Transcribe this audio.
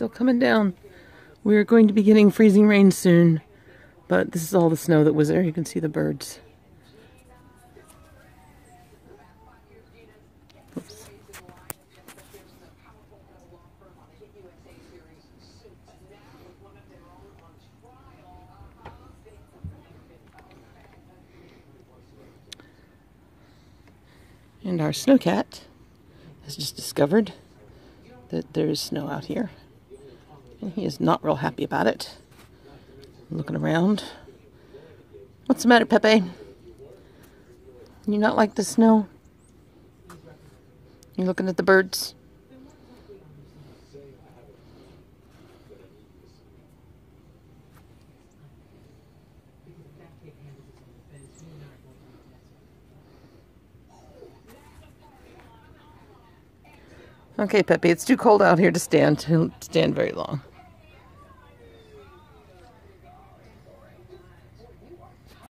still coming down. We're going to be getting freezing rain soon, but this is all the snow that was there. You can see the birds. And our snowcat has just discovered that there's snow out here. And he is not real happy about it. Looking around. What's the matter, Pepe? You not like the snow? You looking at the birds? Okay, Pepe, it's too cold out here to stand to stand very long.